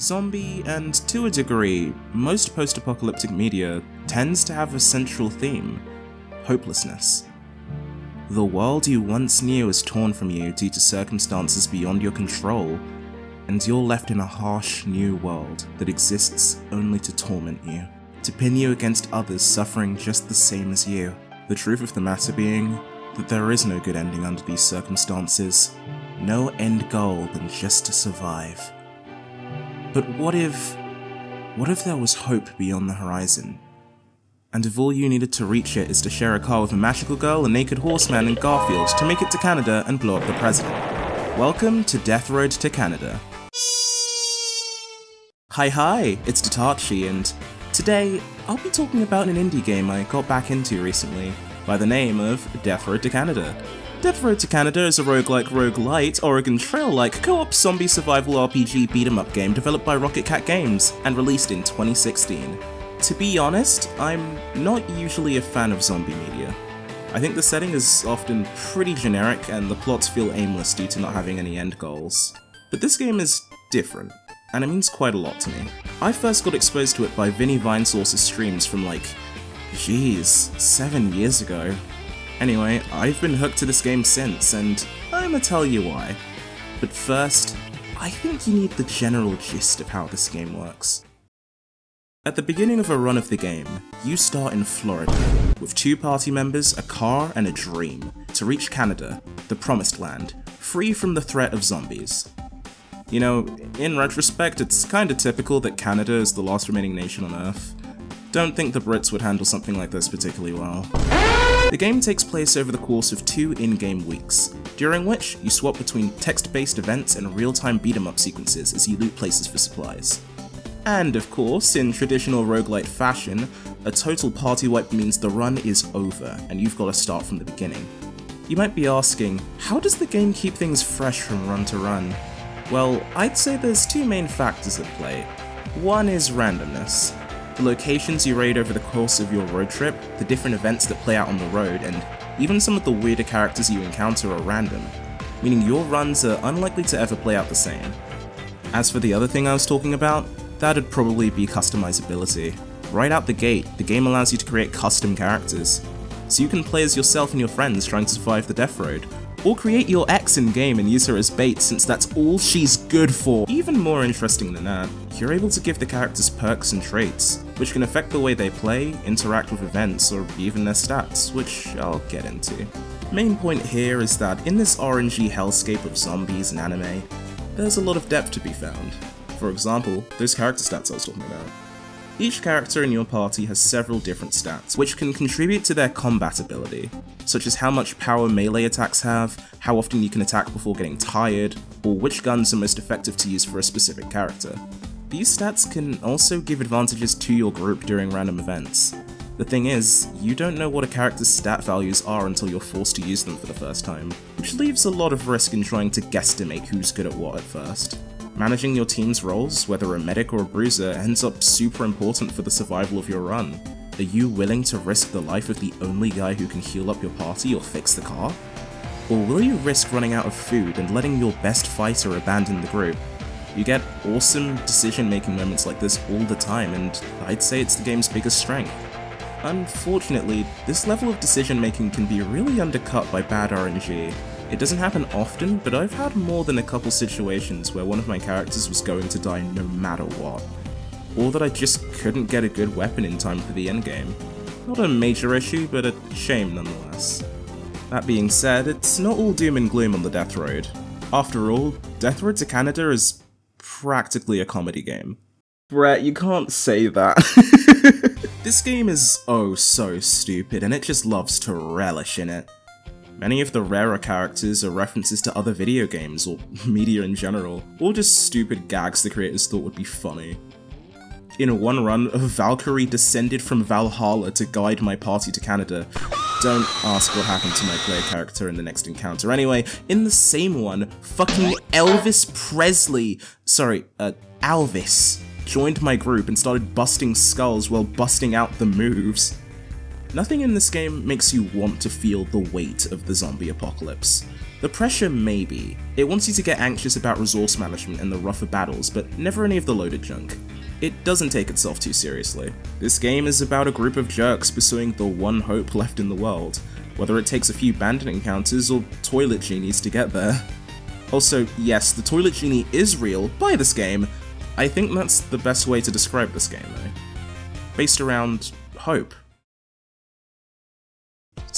Zombie, and to a degree, most post-apocalyptic media tends to have a central theme, hopelessness. The world you once knew is torn from you due to circumstances beyond your control, and you're left in a harsh new world that exists only to torment you, to pin you against others suffering just the same as you. The truth of the matter being that there is no good ending under these circumstances, no end goal than just to survive. But what if... what if there was hope beyond the horizon? And if all you needed to reach it is to share a car with a magical girl, a naked horseman, and Garfield to make it to Canada and blow up the president. Welcome to Death Road to Canada. Hi hi, it's Datache, and today I'll be talking about an indie game I got back into recently by the name of Death Road to Canada. Death Road to Canada is a roguelike roguelite, Oregon Trail-like co-op zombie survival RPG beat-em-up game developed by Rocket Cat Games and released in 2016. To be honest, I'm not usually a fan of zombie media. I think the setting is often pretty generic and the plots feel aimless due to not having any end goals. But this game is different, and it means quite a lot to me. I first got exposed to it by Vinny Vinesauce's streams from like, jeez, seven years ago, Anyway, I've been hooked to this game since, and I'ma tell you why. But first, I think you need the general gist of how this game works. At the beginning of a run of the game, you start in Florida, with two party members, a car, and a dream, to reach Canada, the promised land, free from the threat of zombies. You know, in retrospect, it's kinda typical that Canada is the last remaining nation on Earth. Don't think the Brits would handle something like this particularly well. The game takes place over the course of two in-game weeks, during which you swap between text-based events and real-time beat-em-up sequences as you loot places for supplies. And of course, in traditional roguelite fashion, a total party wipe means the run is over and you've got to start from the beginning. You might be asking, how does the game keep things fresh from run to run? Well, I'd say there's two main factors at play. One is randomness the locations you raid over the course of your road trip, the different events that play out on the road, and even some of the weirder characters you encounter are random, meaning your runs are unlikely to ever play out the same. As for the other thing I was talking about, that'd probably be customizability. Right out the gate, the game allows you to create custom characters, so you can play as yourself and your friends trying to survive the death road, or create your ex in-game and use her as bait since that's all she's good for. Even more interesting than that, you're able to give the characters perks and traits, which can affect the way they play, interact with events, or even their stats, which I'll get into. Main point here is that in this RNG hellscape of zombies and anime, there's a lot of depth to be found. For example, those character stats I was talking about. Each character in your party has several different stats, which can contribute to their combat ability, such as how much power melee attacks have, how often you can attack before getting tired, or which guns are most effective to use for a specific character. These stats can also give advantages to your group during random events. The thing is, you don't know what a character's stat values are until you're forced to use them for the first time, which leaves a lot of risk in trying to guesstimate who's good at what at first. Managing your team's roles, whether a medic or a bruiser, ends up super important for the survival of your run. Are you willing to risk the life of the only guy who can heal up your party or fix the car? Or will you risk running out of food and letting your best fighter abandon the group? You get awesome decision making moments like this all the time, and I'd say it's the game's biggest strength. Unfortunately, this level of decision making can be really undercut by bad RNG, it doesn't happen often, but I've had more than a couple situations where one of my characters was going to die no matter what. Or that I just couldn't get a good weapon in time for the endgame. Not a major issue, but a shame nonetheless. That being said, it's not all doom and gloom on the Death Road. After all, Death Road to Canada is practically a comedy game. Brett, you can't say that. this game is oh so stupid, and it just loves to relish in it. Many of the rarer characters are references to other video games, or media in general, or just stupid gags the creators thought would be funny. In one run, a Valkyrie descended from Valhalla to guide my party to Canada. Don't ask what happened to my player character in the next encounter. Anyway, in the same one, fucking Elvis Presley, sorry, uh, Alvis, joined my group and started busting skulls while busting out the moves. Nothing in this game makes you want to feel the weight of the zombie apocalypse. The pressure maybe. It wants you to get anxious about resource management and the rougher battles, but never any of the loaded junk. It doesn't take itself too seriously. This game is about a group of jerks pursuing the one hope left in the world, whether it takes a few bandit encounters or toilet genies to get there. Also, yes, the toilet genie is real, by this game. I think that's the best way to describe this game, though. Based around hope.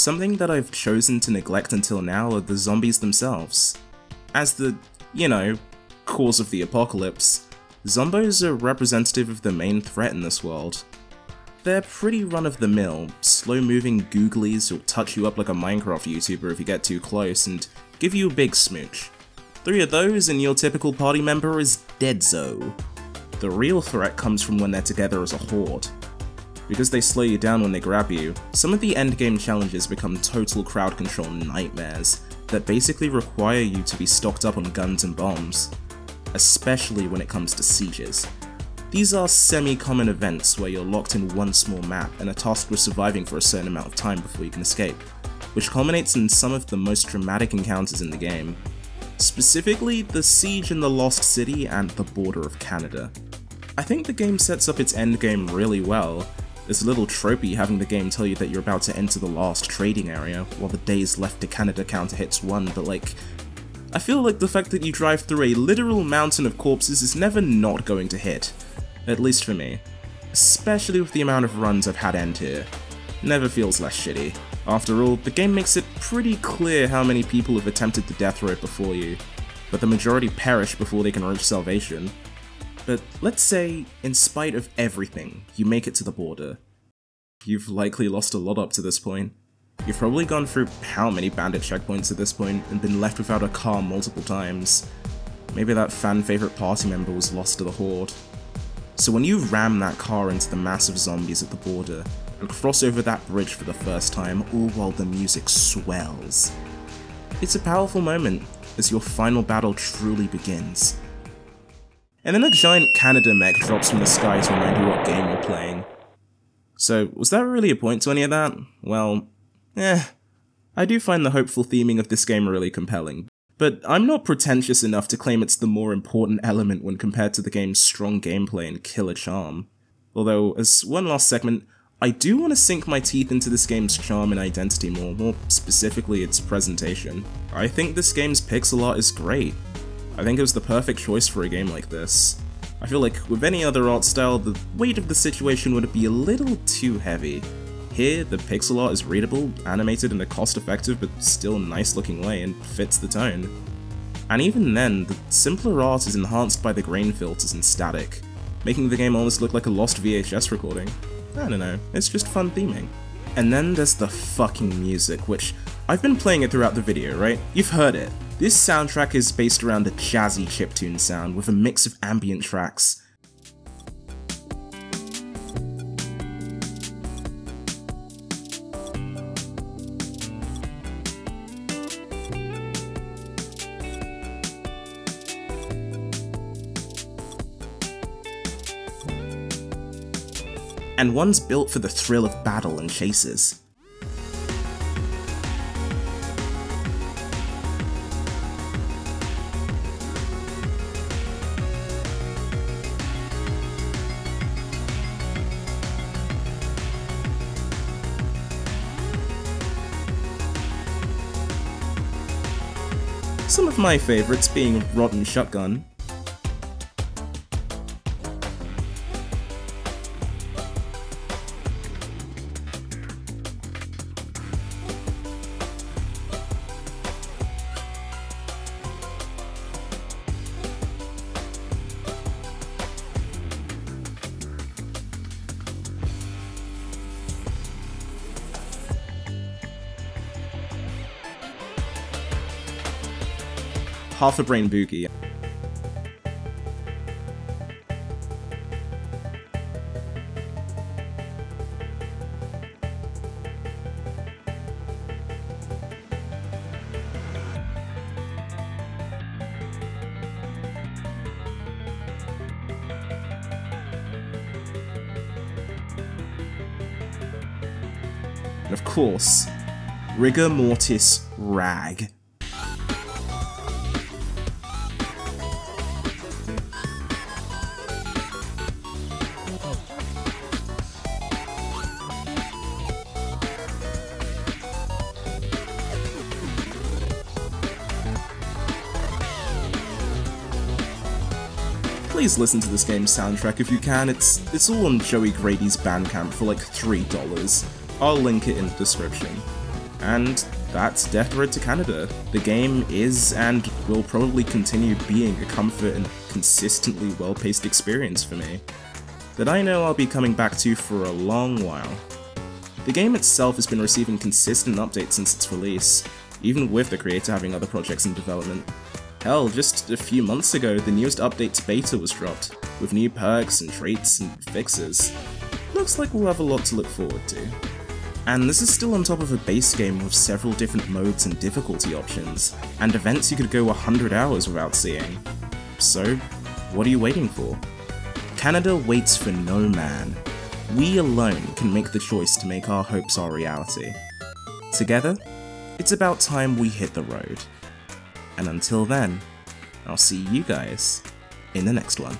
Something that I've chosen to neglect until now are the zombies themselves. As the, you know, cause of the apocalypse, zombos are representative of the main threat in this world. They're pretty run-of-the-mill, slow-moving googlies who'll touch you up like a Minecraft YouTuber if you get too close and give you a big smooch. Three of those and your typical party member is Deadzo. The real threat comes from when they're together as a horde because they slow you down when they grab you, some of the endgame challenges become total crowd control nightmares that basically require you to be stocked up on guns and bombs, especially when it comes to sieges. These are semi-common events where you're locked in one small map and are tasked with surviving for a certain amount of time before you can escape, which culminates in some of the most dramatic encounters in the game. Specifically, the siege in the Lost City and the border of Canada. I think the game sets up its endgame really well, it's a little tropey having the game tell you that you're about to enter the last trading area, while the days left to Canada counter hits 1, but like, I feel like the fact that you drive through a literal mountain of corpses is never not going to hit. At least for me. Especially with the amount of runs I've had end here. Never feels less shitty. After all, the game makes it pretty clear how many people have attempted the death road before you, but the majority perish before they can reach salvation. But let's say, in spite of everything, you make it to the border. You've likely lost a lot up to this point. You've probably gone through how many bandit checkpoints at this point and been left without a car multiple times. Maybe that fan favorite party member was lost to the horde. So when you ram that car into the massive zombies at the border and cross over that bridge for the first time all while the music swells, it's a powerful moment as your final battle truly begins. And then a giant Canada mech drops from the sky to remind you what game you're playing. So, was that really a point to any of that? Well, eh. I do find the hopeful theming of this game really compelling, but I'm not pretentious enough to claim it's the more important element when compared to the game's strong gameplay and killer charm. Although, as one last segment, I do want to sink my teeth into this game's charm and identity more, more specifically its presentation. I think this game's pixel art is great, I think it was the perfect choice for a game like this. I feel like with any other art style, the weight of the situation would be a little too heavy. Here, the pixel art is readable, animated in a cost-effective but still nice-looking way and fits the tone. And even then, the simpler art is enhanced by the grain filters and static, making the game almost look like a lost VHS recording. I don't know, it's just fun theming. And then there's the fucking music, which I've been playing it throughout the video, right? You've heard it. This soundtrack is based around a jazzy chiptune sound with a mix of ambient tracks. And one's built for the thrill of battle and chases. My favourites being Rotten Shotgun, half a brain boogie. And of course, Rigor Mortis Rag. Please listen to this game's soundtrack if you can. It's it's all on Joey Grady's Bandcamp for like $3. I'll link it in the description. And that's Death Road to Canada. The game is and will probably continue being a comfort and consistently well-paced experience for me, that I know I'll be coming back to for a long while. The game itself has been receiving consistent updates since its release, even with the creator having other projects in development. Hell, just a few months ago, the newest update's beta was dropped, with new perks and traits and fixes. Looks like we'll have a lot to look forward to. And this is still on top of a base game with several different modes and difficulty options, and events you could go 100 hours without seeing. So, what are you waiting for? Canada waits for no man. We alone can make the choice to make our hopes our reality. Together, it's about time we hit the road. And until then, I'll see you guys in the next one.